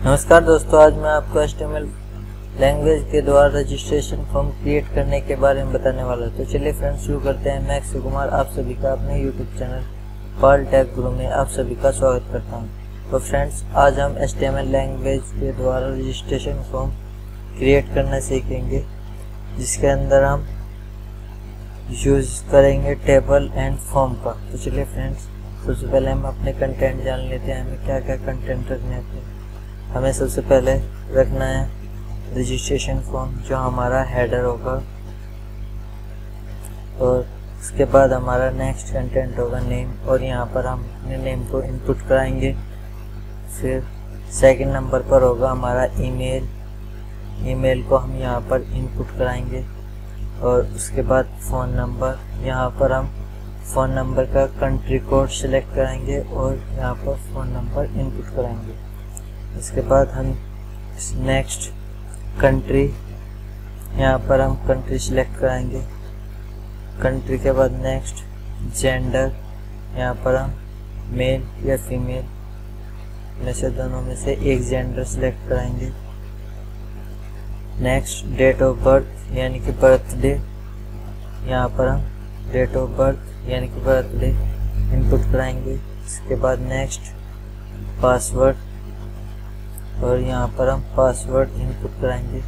नमस्कार दोस्तों, आज मैं आपको एच लैंग्वेज के द्वारा रजिस्ट्रेशन फॉर्म क्रिएट करने के बारे में बताने वाला हूँ। तो चलिए फ्रेंड्स शुरू करते हैं। मैं कुमार, आप सभी का अपने यूट्यूब चैनल पाल टैग गुरु में आप सभी का स्वागत करता हूँ। तो फ्रेंड्स आज हम एच लैंग्वेज के द्वारा रजिस्ट्रेशन फॉर्म क्रिएट करना सीखेंगे, जिसके अंदर हम यूज़ करेंगे टेबल एंड फॉर्म का। तो चलिए फ्रेंड्स सबसे पहले हम अपने कंटेंट जान लेते हैं। हमें क्या क्या कंटेंट रखने हैं। हमें सबसे पहले रखना है रजिस्ट्रेशन फॉर्म जो हमारा हेडर होगा। और उसके बाद हमारा नेक्स्ट कंटेंट होगा नेम और यहाँ पर हम अपने नेम को इनपुट कराएँगे। फिर सेकंड नंबर पर होगा हमारा ईमेल ईमेल को हम यहाँ पर इनपुट कराएँगे। और उसके बाद फ़ोन नंबर यहाँ पर हम फ़ोन नंबर का कंट्री कोड सेलेक्ट कराएँगे और यहाँ पर फ़ोन नंबर इनपुट कराएँगे। इसके बाद हम नेक्स्ट कंट्री यहाँ पर हम कंट्री सिलेक्ट कराएँगे। कंट्री के बाद नेक्स्ट जेंडर यहाँ पर हम मेल या फीमेल में से दोनों में से एक जेंडर सिलेक्ट कराएँगे। नेक्स्ट डेट ऑफ़ बर्थ यानी कि बर्थडे यहाँ पर हम डेट ऑफ़ बर्थ यानी कि बर्थडे इनपुट कराएँगे। इसके बाद नेक्स्ट पासवर्ड और यहाँ पर हम पासवर्ड इनपुट कराएँगे।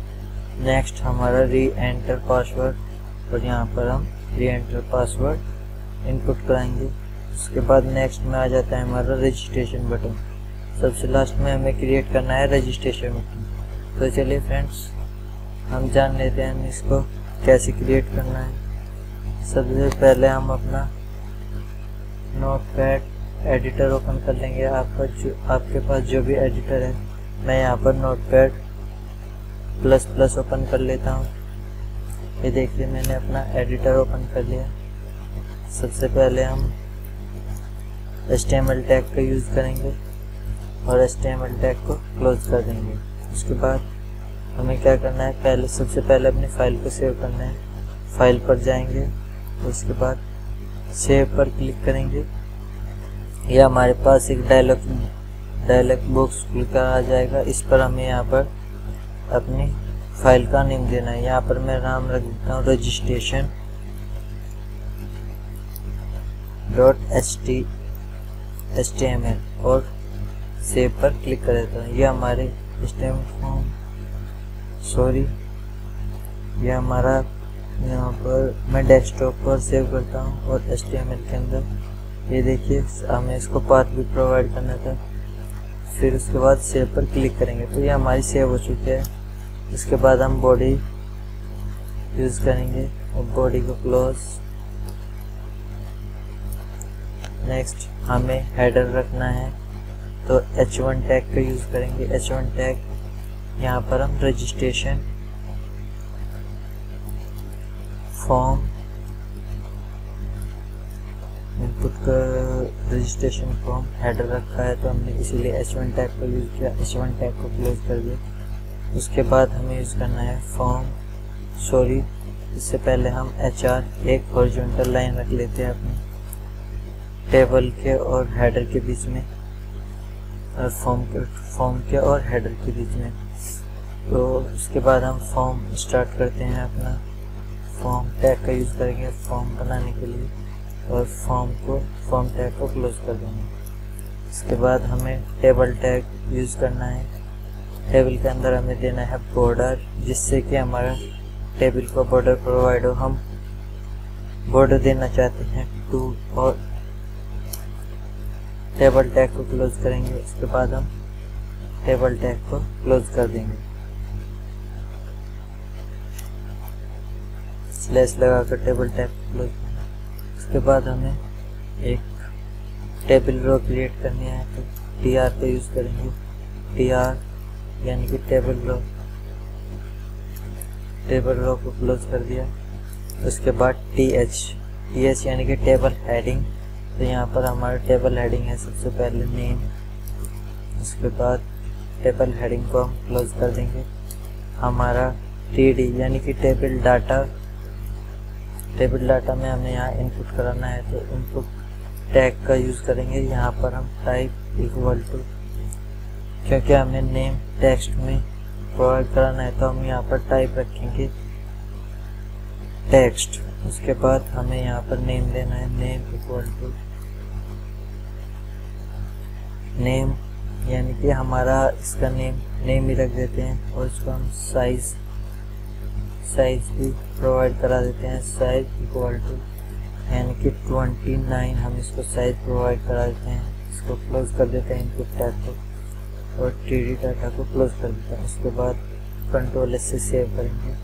नेक्स्ट हमारा री एंटर पासवर्ड और यहाँ पर हम री एंटर पासवर्ड इनपुट कराएँगे। उसके बाद नेक्स्ट में आ जाता है हमारा रजिस्ट्रेशन बटन सबसे लास्ट में हमें क्रिएट करना है रजिस्ट्रेशन बटन तो चलिए फ्रेंड्स हम जान लेते हैं इसको कैसे क्रिएट करना है। सबसे पहले हम अपना नोट पैड एडिटर ओपन कर लेंगे। आपका जो, आपके पास जो भी एडिटर है मैं यहाँ पर note pad plus plus open कर लेता हूँ। ये देखिए मैंने अपना एडिटर ओपन कर लिया। सबसे पहले हम एच टैग का यूज़ करेंगे और एच टैग को क्लोज कर देंगे। उसके बाद हमें क्या करना है? पहले, सबसे पहले अपनी फ़ाइल को सेव करना है। फ़ाइल पर जाएँगे। उसके बाद सेव पर क्लिक करेंगे। या हमारे पास एक डायलॉग डायलॉग बॉक्स खुलकर आ जाएगा। इस पर हमें यहाँ पर अपनी फ़ाइल का नेम देना है। यहाँ पर मैं नाम रख देता हूँ registration dot H T H T M L और सेव पर क्लिक कर देता हूँ। यह हमारे स्टेम फॉर्म सॉरी यह हमारा यहाँ पर मैं डेस्कटॉप पर सेव करता हूँ और एच के अंदर। ये देखिए, हमें इसको पाथ भी प्रोवाइड करना था। फिर उसके बाद सेव पर क्लिक करेंगे। तो ये हमारी सेव हो चुकी है। इसके बाद हम बॉडी यूज़ करेंगे और बॉडी को क्लोज नेक्स्ट हमें हेडर रखना है। तो एच वन टैग का यूज़ करेंगे। एच वन टैग यहाँ पर हम रजिस्ट्रेशन फॉर्म इनपुट का रजिस्ट्रेशन फॉर्म हेडर रखा है तो हमने इसीलिए एच वन टैग को यूज़ किया। एच वन टैग को क्लोज कर दिया। उसके बाद हमें यूज़ करना है फॉर्म सॉरी इससे पहले हम एच आर एक हॉरिजॉन्टल लाइन रख लेते हैं अपने। टेबल के और हेडर के बीच में, और फॉर्म के फॉर्म के और हेडर के बीच में। तो उसके बाद हम फॉर्म स्टार्ट करते हैं अपना। फॉर्म टैग का यूज़ करेंगे फॉर्म बनाने के लिए। और फॉर्म को फॉर्म टैग को क्लोज कर देंगे। इसके बाद हमें टेबल टैग यूज़ करना है। टेबल के अंदर हमें देना है बॉर्डर जिससे कि हमारा टेबल को बॉर्डर प्रोवाइड हो। हम बॉर्डर देना चाहते हैं टू और टेबल टैग को क्लोज करेंगे। उसके बाद हम टेबल टैग को क्लोज कर देंगे। स्लैश लगाकर टेबल टैग क्लोज उसके बाद हमें एक टेबल रो क्रिएट करनी है तो टी आर का यूज़ करेंगे। टी आर यानी कि टेबल रो टेबल रो को क्लोज कर दिया। उसके बाद टी एच टी एच यानी कि टेबल हेडिंग तो यहाँ पर हमारा टेबल हेडिंग है सबसे पहले नेम उसके बाद टेबल हेडिंग को हम क्लोज कर देंगे। हमारा टी डी यानी कि टेबल डाटा टेबल डाटा में हमें यहाँ इनपुट कराना है तो इनपुट टैग का यूज़ करेंगे। यहाँ पर हम टाइप इक्वल टू क्योंकि हमें नेम टेक्स्ट में प्रोवाइड कराना है तो हम यहाँ पर टाइप रखेंगे टेक्स्ट उसके बाद हमें यहाँ पर नेम देना है नेम इक्वल टू नेम यानी कि हमारा इसका नेम नेम ही रख देते हैं, और इसको हम साइज़ साइज़ भी प्रोवाइड करा देते हैं। साइज़ इक्वल टू यानी कि 29 हम इसको साइज़ प्रोवाइड करा देते हैं। इसको क्लोज कर देते हैं इनपुट टैग को और टी डी डाटा को क्लोज कर देते हैं। उसके बाद कंट्रोल एस से सेव करेंगे।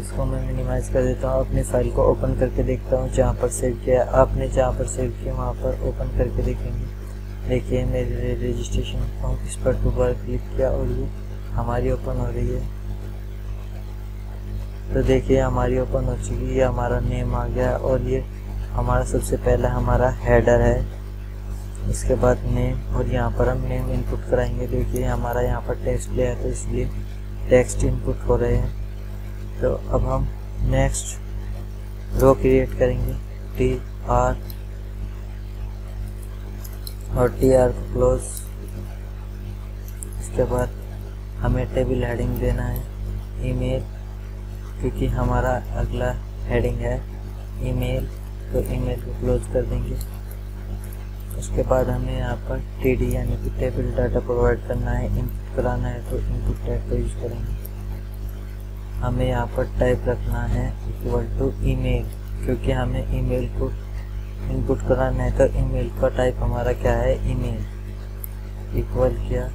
इसको मैं मिनिमाइज कर देता हूँ। अपनी फ़ाइल को ओपन करके देखता हूँ। जहाँ पर सेव किया आपने जहाँ पर सेव किया वहाँ पर ओपन करके देखेंगे। देखिए मेरे रजिस्ट्रेशन अकाउंट इस पर दोबारा क्लिक किया और ये हमारी ओपन हो रही है। तो देखिए, हमारी ओपन हो चुकी है हमारा नेम आ गया और ये हमारा सबसे पहला हमारा हेडर है। इसके बाद नेम और यहाँ पर हम नेम इनपुट कराएँगे। देखिए, हमारा यहाँ पर टेक्स्ट लिया है तो इसलिए टेक्स्ट इनपुट हो रहे हैं। तो अब हम नेक्स्ट रो क्रिएट करेंगे। टी आर और टी आर को क्लोज इसके बाद हमें टेबल हेडिंग देना है। ईमेल क्योंकि हमारा अगला हेडिंग है ईमेल तो ईमेल को क्लोज कर देंगे। उसके बाद हमें यहाँ पर टी डी यानी कि टेबल डाटा प्रोवाइड करना है इनपुट कराना है तो इनपुट टैग का यूज़ करेंगे। हमें यहाँ पर टाइप रखना है इक्वल टू ईमेल क्योंकि हमें ईमेल को इनपुट कराना है तो ईमेल का टाइप हमारा क्या है? ईमेल इक्वल किया।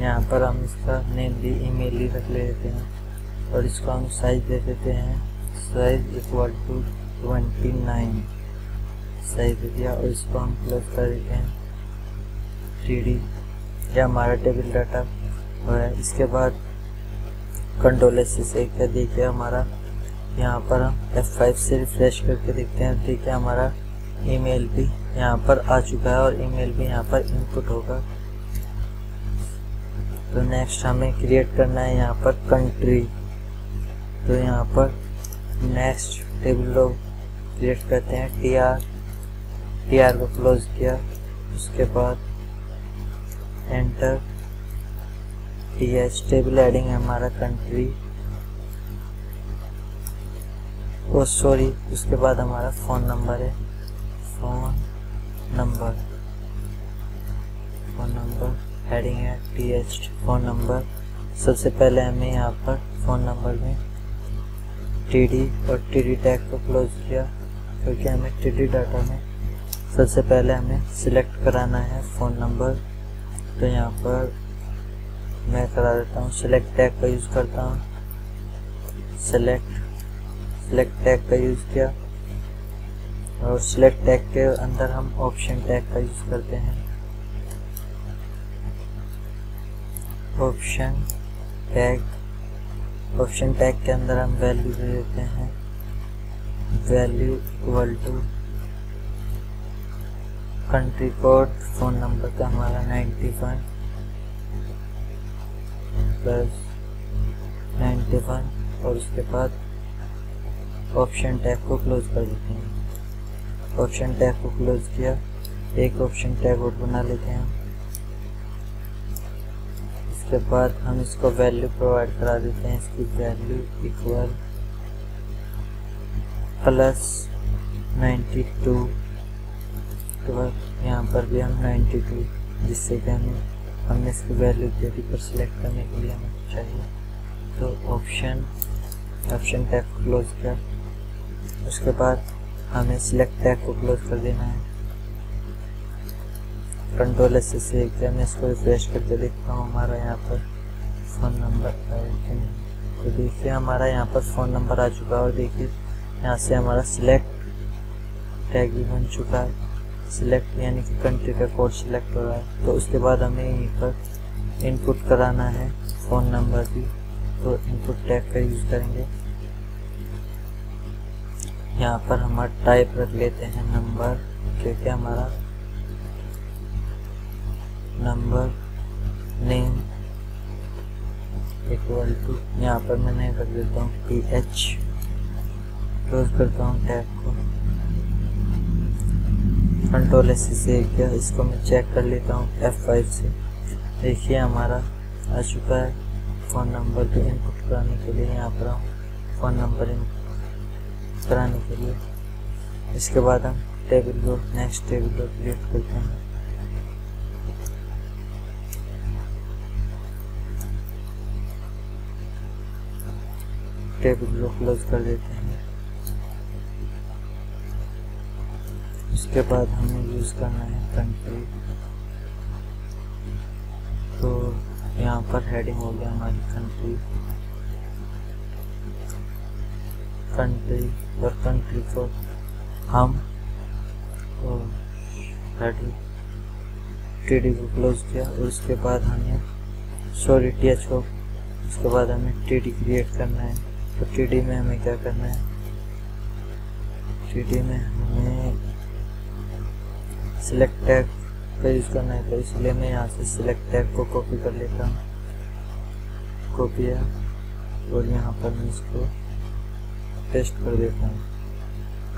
यहाँ पर हम इसका नेम भी ईमेल ही रख लेते हैं। और इसको हम साइज़ दे देते हैं। Size equal to twenty nine size दे दिया और इसको हम प्लस कर देते हैं। थ्री डी या हमारा टेबल डाटा है। इसके बाद कंट्रोल से क्या देखिए हमारा। यहाँ पर हम F5 से रिफ्रेश करके देखते हैं। देखिए हमारा ईमेल भी यहाँ पर आ चुका है और ईमेल भी यहाँ पर इनपुट होगा। तो नेक्स्ट हमें क्रिएट करना है यहाँ पर कंट्री तो यहाँ पर नेक्स्ट टेबल लोग क्रिएट करते हैं टी आर टी आर को क्लोज किया, उसके बाद enter T H table heading है हमारा कंट्री ओ सॉरी उसके बाद हमारा फ़ोन नंबर है phone number phone number heading है टी एच फ़ोन नंबर सबसे पहले हमें यहाँ पर फ़ोन नंबर में टी डी और टी डी टैग को क्लोज किया, क्योंकि हमें टी डी डाटा में सबसे पहले हमें सिलेक्ट कराना है फ़ोन नंबर तो यहाँ पर मैं करा देता हूँ सिलेक्ट टैग का यूज़ करता हूँ। सिलेक्ट सिलेक्ट टैग का यूज़ किया। और सिलेक्ट टैग के अंदर हम ऑप्शन टैग का यूज़ करते हैं। ऑप्शन टैग ऑप्शन टैग के अंदर हम वैल्यू दे देते हैं। Value equal to country code phone number का हमारा ninety one plus ninety one और उसके बाद ऑप्शन टैग को क्लोज कर देते हैं। ऑप्शन टैग को क्लोज किया, एक ऑप्शन टैग और बना लेते हैं इसके बाद हम इसको वैल्यू प्रोवाइड करा देते हैं। इसकी value equal plus ninety two उसके बाद यहाँ पर भी हम नाइन्टी टू जिससे कि हमें, हमने इसकी वैल्यू दी पर सिलेक्ट करने के लिए हमें चाहिए। तो ऑप्शन ऑप्शन टैग को क्लोज कर उसके बाद हमें सिलेक्ट टैग को क्लोज कर देना है। कंट्रोल एस से क्या मैं इसको रिफ्रेश करके देखता हूँ, हमारा यहाँ पर फ़ोन नंबर तो देखिए हमारा यहाँ पर फ़ोन नंबर आ चुका है और देखिए यहाँ से हमारा सिलेक्ट टैग भी बन चुका है। सिलेक्ट यानी कि कंट्री का कोड सिलेक्ट हो रहा है। तो उसके बाद हमें यहीं पर इनपुट कराना है फ़ोन नंबर भी। तो इनपुट टैग का यूज़ करेंगे। यहाँ पर हमारा टाइप रख लेते हैं नंबर क्योंकि हमारा नंबर, नेम इक्वल टू यहाँ पर मैंने कर देता हूँ पी एच क्लोज करता हूँ टैग को। कंट्रोल एस से किया, इसको मैं चेक कर लेता हूँ एफ़ फाइव से। देखिए हमारा आ चुका है फ़ोन नंबर भी इनपुट कराने के लिए, यहाँ पर हम फ़ोन नंबर इनपुट कराने के लिए। इसके बाद हम टेबल को नेक्स्ट टेबल को क्रिएट करते हैं। टेबल को क्लोज कर देते हैं। उसके बाद हमें यूज़ करना है कंट्री तो यहाँ पर हेडिंग हो गया हमारी कंट्री कंट्री और कंट्री को हम तो हेडिंग टी डी को क्लोज किया और उसके बाद हमें सॉरी टी एच को उसके बाद हमें टी डी क्रिएट करना है। तो डी में हमें क्या करना है? डी में हमें सिलेक्ट टैग का यूज़ करना है। तो इसलिए मैं यहाँ से सिलेक्ट टैग को कॉपी कर लेता हूँ। कॉपी है और यहाँ पर मैं इसको पेस्ट कर देता हूँ।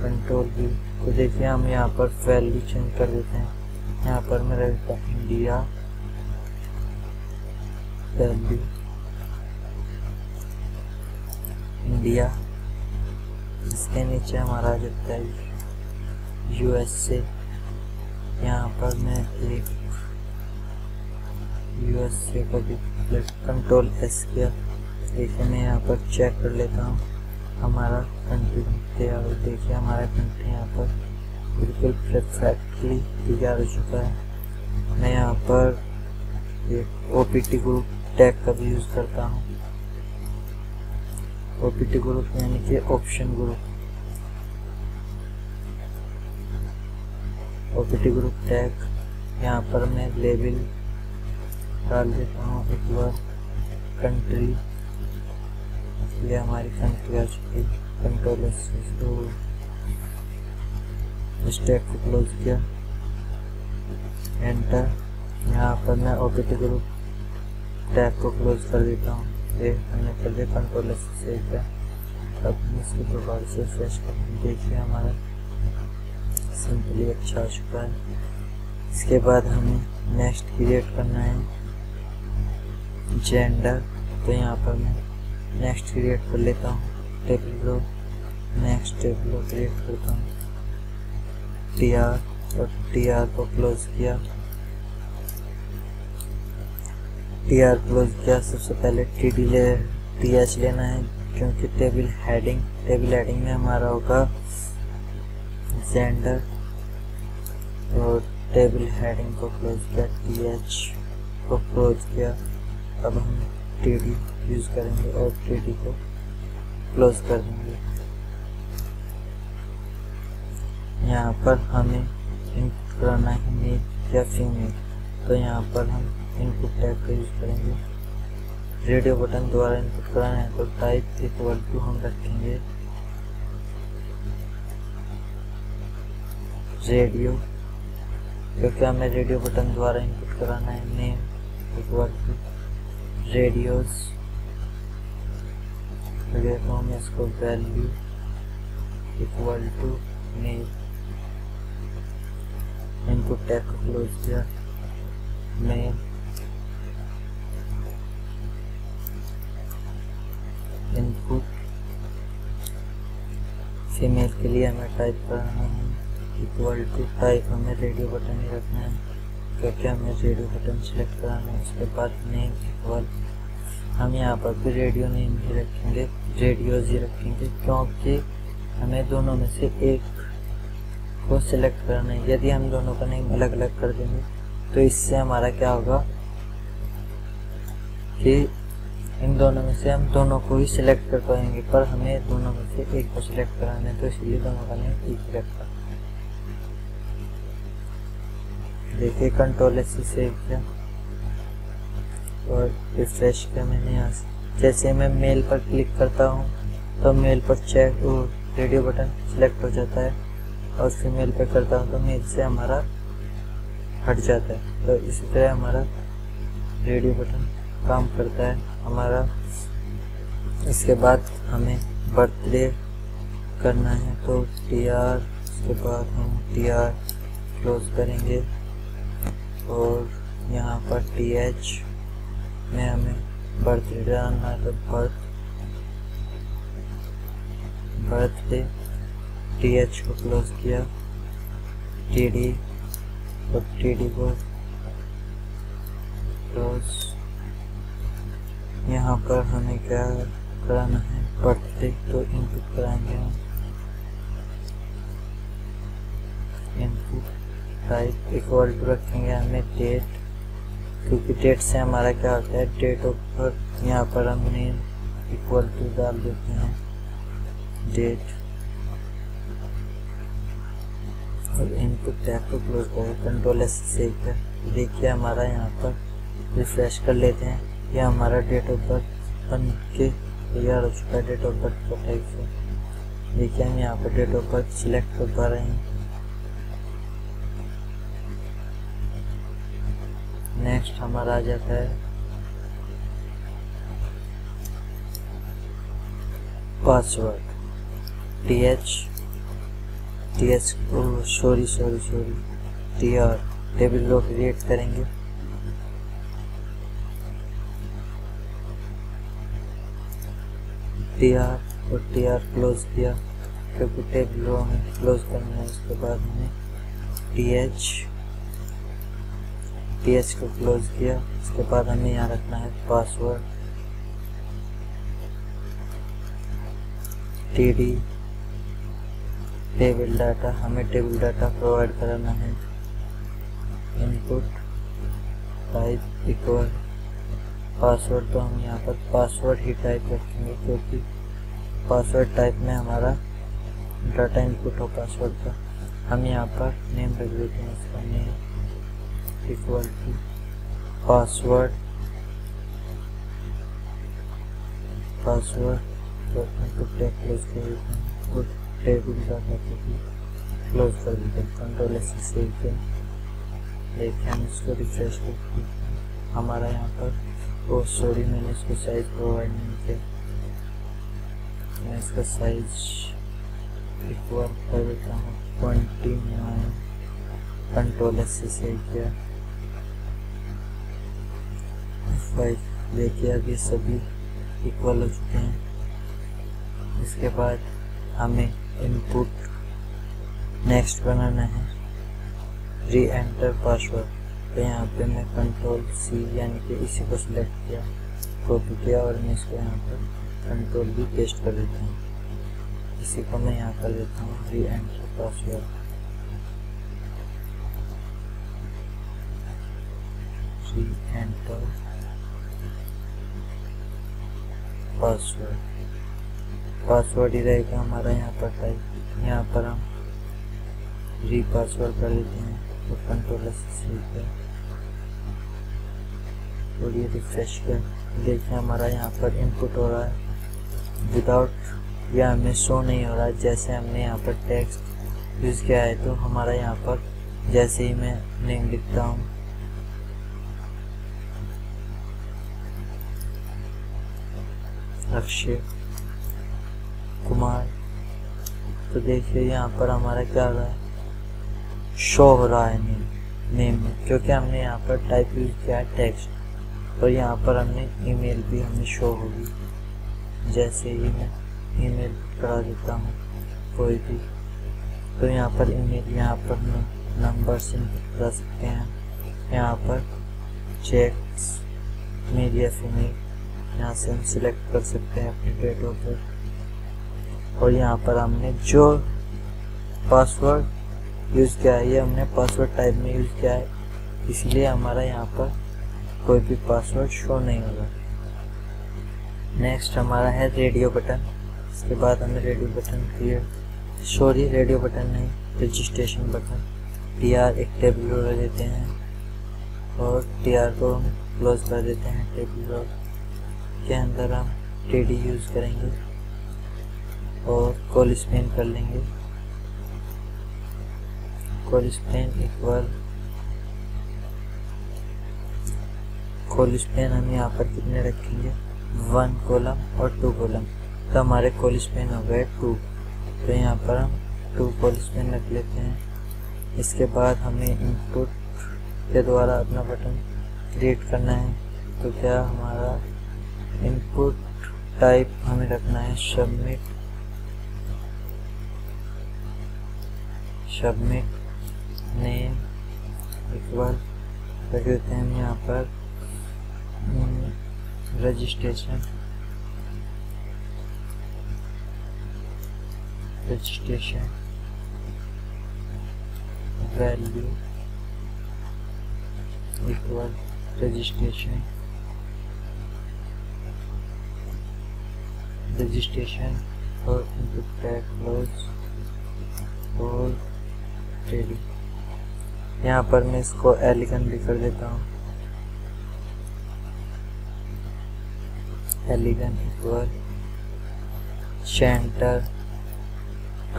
कंट्रोल भी तो देखिए, हम यहाँ पर वैल्यू चेंज कर देते हैं। यहाँ पर मेरा इंडिया वैल्यू इंडिया इसके नीचे हमारा आ जाता है यूएसए यहाँ पर मैं एक यूएसए का भी कंट्रोल एस किया। देखिए, मैं यहाँ पर चेक कर लेता हूँ। हमारा कंट्री तैयार देखिए, हमारा कंट्री यहाँ पर बिल्कुल परफेक्टली तैयार हो चुका है। मैं यहाँ पर एक ओ ग्रुप टैग का भी यूज़ करता हूँ। ओ पी टी ग्रुप यानी कि option group OPT group tag यहाँ पर मैं लेबल डाल देता हूँ एक बार। कंट्री ये हमारी कंट्री आ चुकी कंट्रोल इस टैग को क्लोज किया। एंटर यहाँ पर मैं ओपीटी ग्रुप टैग को क्लोज कर देता हूँ। ये मैंने कर दिया कंट्रोल से अब इसको दोबारा से फ्रेश कर देखिए, हमारा सिंपली अच्छा आ चुका है। इसके बाद हमें नेक्स्ट क्रिएट करना है। जेंडर तो यहाँ पर मैं नेक्स्ट क्रिएट कर लेता हूँ। टेबल नेक्स्ट टेबल क्रिएट करता हूँ। टी आर और टी आर को क्लोज किया। टी आर क्लोज किया, सबसे पहले टी डी ले टी एच लेना है, क्योंकि टेबल हेडिंग टेबल हेडिंग में हमारा होगा जेंडर और टेबल हेडिंग को क्लोज किया टी एच को क्लोज किया, अब हम टी डी यूज़ करेंगे और टी डी को क्लोज कर देंगे। यहाँ पर हमें करना है मेल या फीमेल तो यहाँ पर हम इनपुट टैग का यूज़ करेंगे। रेडियो बटन द्वारा इनपुट कराना है तो टाइप इक्वल टू हम रखेंगे। रेडियो, क्योंकि हमें रेडियो बटन द्वारा इनपुट कराना है, नेम इक्वल टू रेडियोस तो हम इसको value equal to name. Input tag close किया। नेम। फीमेल के लिए हमें टाइप करना है। इक्वल टू टाइप हमें रेडियो बटन ही रखना है। क्योंकि हमें रेडियो बटन सेलेक्ट कराना है? उसके बाद नेम इक्वल हम यहाँ पर भी रेडियो नेम ही रखेंगे रेडियोज ही रखेंगे, क्योंकि हमें दोनों में से एक को सिलेक्ट करना है। यदि हम दोनों का नेम अलग अलग कर देंगे तो इससे हमारा क्या होगा कि इन दोनों में से हम दोनों को ही सिलेक्ट कर पाएँगे, पर हमें दोनों में से एक को सिलेक्ट कराना है तो इसलिए दोनों का नेम एक ही। रखा देखिए कंट्रोल से सेव किया। और रिफ्रेश किया मैंने यहाँ से। जैसे मैं मेल पर क्लिक करता हूँ तो मेल पर चेक और रेडियो बटन सेलेक्ट हो जाता है। और फीमेल पर करता हूँ तो मेल से हमारा हट जाता है। तो इसी तरह हमारा रेडियो बटन काम करता है। हमारा। इसके बाद हमें बर्थडे करना है तो टी आर उसके बाद हम टी आर क्लोज करेंगे। और यहाँ पर टी एच में हमें बर्थडे डालना है तो बर्थ बर्थडे टी एच को क्लोज किया। टी डी तो टी डी को क्लोज यहाँ पर हमें क्या कराना है? बर्थडे तो इनपुट कराएँगे हम। इनपुट टाइप इक्वल टू रखेंगे हमें डेट क्योंकि डेट से हमारा क्या होता है? डेट ऑफ़ बर्थ यहाँ पर हमने इक्वल टू डाल देते हैं। डेट और इनपुट टैब को क्लोज करें। कंट्रोल एस कर देखिए हमारा यहाँ पर रिफ्रेश कर लेते हैं। यह हमारा डेट ऑफ़ बर्थ बन के तैयार हो चुका है डेट ऑफ़ बर्थ का टाइप से। देखिए हम यहाँ पर डेट ऑफ़ बर्थ सिलेक्ट कर पा रहे हैं। नेक्स्ट हमारा आ जाता है। Password T H T H sorry sorry sorry T R table row create करेंगे। टी आर और टी आर क्लोज किया क्योंकि टेबल रो हमें क्लोज करना है, उसके बाद हमें टी एच टी एच को क्लोज किया, उसके बाद हमें यहाँ रखना है password T D table data, हमें टेबल डाटा प्रोवाइड कराना है, इनपुट, टाइप इक्वल पासवर्ड तो हम यहाँ पर पासवर्ड ही टाइप रखेंगे, क्योंकि पासवर्ड टाइप में हमारा डाटा इनपुट हो पासवर्ड का हम यहाँ पर नेम रख देते हैं। इसका नेम password password तो टैग क्लोज कर देते हैं और टेबल क्लोज कर देते हैं। कंट्रोल सेव हम इसको रिफ्रेश करते हमारा यहाँ पर ओ सॉरी मैंने इसको साइज़ प्रोवाइड नहीं किया मैं इसका साइज़ इक्वल कर देता हूँ। Twenty nine control S save किया। फाइव देखिए अभी सभी इक्वल हो चुके हैं। इसके बाद हमें इनपुट नेक्स्ट बनाना है। री एंटर पासवर्ड तो यहाँ पे मैं कंट्रोल सी यानी कि इसी को सिलेक्ट किया कॉपी किया और मैं इसको यहाँ पर कंट्रोल भी पेस्ट कर देता हूँ। इसी को मैं यहाँ कर देता हूँ reenter password reenter password password ही रहेगा हमारा यहाँ पर टाइप यहाँ पर हम री पासवर्ड कर लेते हैं तो कंट्रोल से और ये रिफ्रेश कर देखिए हमारा यहाँ पर इनपुट हो रहा है। विदाउट या हमें शो नहीं हो रहा है। जैसे हमने यहाँ पर टेक्स्ट यूज़ किया है तो हमारा यहाँ पर जैसे ही मैं नेम लिखता हूँ। अक्षय कुमार। तो देखिए यहाँ पर हमारा क्या हो रहा है? शो हो रहा है नेम नेम में। क्योंकि हमने यहाँ पर टाइप यूज़ किया है टेक्स्ट और यहाँ पर हमने ईमेल भी हमें शो होगी। जैसे ही मैं ईमेल करा देता हूँ, कोई भी। तो यहाँ पर ईमेल यहाँ पर नंबर से करा सकते हैं। यहाँ पर चेक्स मीडिया एफ़ ईमेल यहाँ से हम सिलेक्ट कर सकते हैं अपने डेट ऑफ़ बर्थ और यहाँ पर हमने जो पासवर्ड यूज़ किया है, ये हमने पासवर्ड टाइप में यूज़ किया है। इसलिए हमारा यहाँ पर कोई भी पासवर्ड शो नहीं होगा। नेक्स्ट हमारा है रेडियो बटन इसके बाद हमें radio button create sorry radio button नहीं रजिस्ट्रेशन बटन टी आर एक टेबल देते हैं और टी आर को क्लोज कर देते हैं टेबल के अंदर हम टी डी यूज़ करेंगे और कॉल स्पेन कर लेंगे। Call Spain equal colspan हम यहाँ पर कितने रखेंगे? वन कॉलम और टू कॉलम। तो हमारे कॉल पेन हो गए टू। तो यहाँ पर हम टू कॉल पेन रख लेते हैं। इसके बाद हमें इनपुट के द्वारा अपना बटन क्रिएट करना है। तो क्या हमारा इनपुट टाइप हमें रखना है? सबमिट सबमिट नेम इक्वल रख देते हैं हम यहाँ पर। Registration registration value equal registration registration और इनपुट टैग क्लोज और यहाँ पर मैं इसको एलिगन भी कर देता हूँ। एलिगन इक्वल सेंटर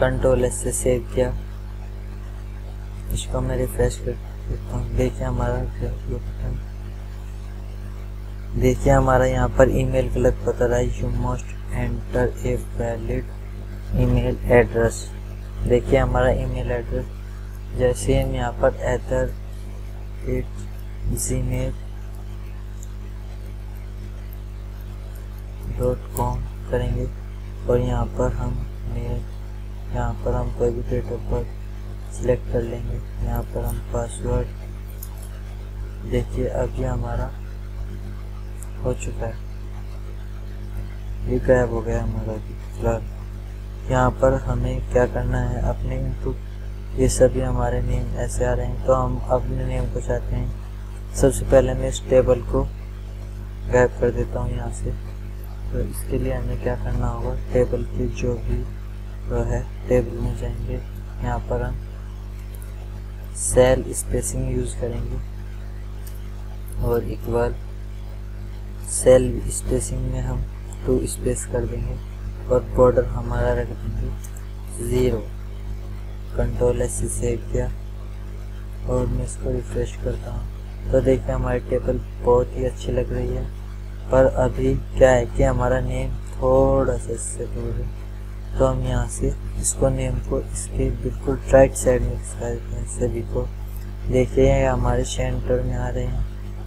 कंट्रोल से सेव किया। इसको मैं रिफ्रेश कर देता हूँ। देखिए हमारा बटन देखिए हमारा यहाँ पर ईमेल गलत बता रहा है। You must enter a valid email address देखिए हमारा ईमेल एड्रेस जैसे हम यहाँ पर either it Gmail dot com करेंगे। और यहाँ पर हम मेल यहाँ पर हम कोई भी डेट बर्थ सिलेक्ट कर लेंगे। यहाँ पर हम पासवर्ड देखिए, अब ये हमारा हो चुका है। ये गायब हो गया हमारा फ़िलहाल। यहाँ पर हमें क्या करना है? अपने इनपुट ये सभी हमारे नेम ऐसे आ रहे हैं तो हम अपने नेम को चाहते हैं। सबसे पहले मैं इस टेबल को गायब कर देता हूँ यहाँ से। तो इसके लिए हमें क्या करना होगा? टेबल की जो भी जो है टेबल में जाएँगे। यहाँ पर हम सेल स्पेसिंग यूज़ करेंगे। और इक्वल सेल स्पेसिंग में हम टू स्पेस कर देंगे और बॉर्डर हमारा रख देंगे। ज़ीरो कंट्रोल एस सेव किया। और मैं इसको रिफ्रेश करता हूँ। तो देखिए हमारी टेबल बहुत ही अच्छी लग रही है। पर अभी क्या है कि हमारा नेम थोड़ा सा इससे दूर है। तो हम यहाँ से इसको नेम को इसके बिल्कुल राइट साइड में खिसका देते हैं सभी को देखिए हमारे सेंटर में आ रहे हैं।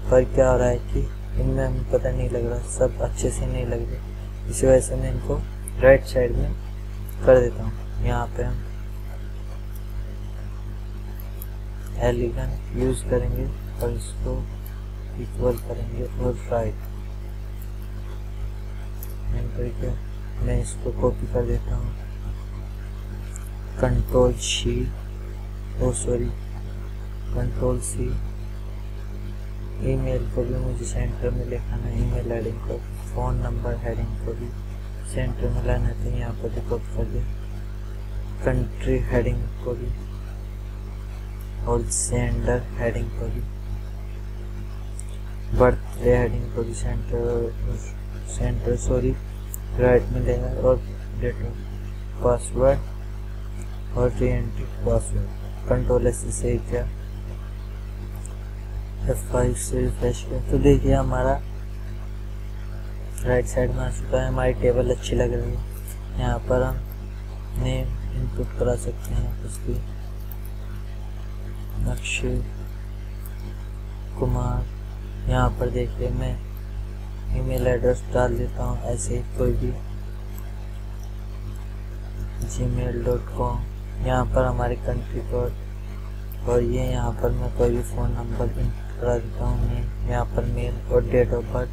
पर क्या हो रहा है कि इनमें हमें पता नहीं लग रहा, सब अच्छे से नहीं लग रहे। इसी वजह से मैं इनको राइट साइड में कर देता हूँ। यहाँ पे हम एलिगन यूज़ करेंगे और इसको इक्वल करेंगे और राइट किया मैं इसको कॉपी कर देता हूँ। Control C O sorry control C email को भी मुझे सेंटर में लिखाना है। ईमेल हेडिंग को फ़ोन नंबर हेडिंग को भी सेंटर में लाना तो यहाँ पर कॉपी कर दिया कंट्री हेडिंग को भी और सेंडर हेडिंग को भी। बर्थडे हेडिंग को भी सेंटर सेंटर, सॉरी, राइट में देना और डेट, पासवर्ड और re entry password. Control S से क्या? एफ़ फाइव से रिफ्रेश किया तो देखिए हमारा राइट साइड में आ चुका है। हमारी टेबल अच्छी लग रही है। यहाँ पर हम नेम इनपुट करा सकते हैं उसकी अक्षय कुमार। यहाँ पर देखिए मैं ईमेल एड्रेस डाल देता हूँ, ऐसे कोई भी जी मेल डॉट कॉम यहाँ पर हमारी कंट्री कोड और ये यहाँ पर मैं कोई भी फ़ोन नंबर भी करा देता हूँ, मैं यहाँ पर मेल और डेट ऑफ़ बर्थ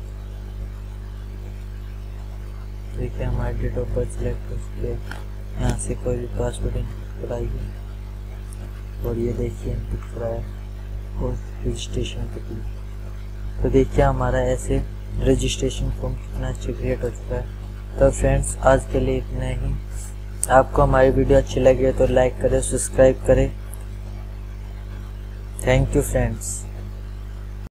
ठीक है, हमारी डेट ऑफ़ बर्थ सिलेक्ट कर चुके यहाँ से कोई भी पासवर्ड इनपुट कराइए। और ये देखिए इनपुट कराया और रजिस्ट्रेशन के लिए तो देखिए, हमारा ऐसे रजिस्ट्रेशन फॉर्म कितना अच्छे क्रिएट हो चुका है। तो फ्रेंड्स आज के लिए इतना ही। आपको हमारी वीडियो अच्छी लगी है तो लाइक करें सब्सक्राइब करें। Thank you friends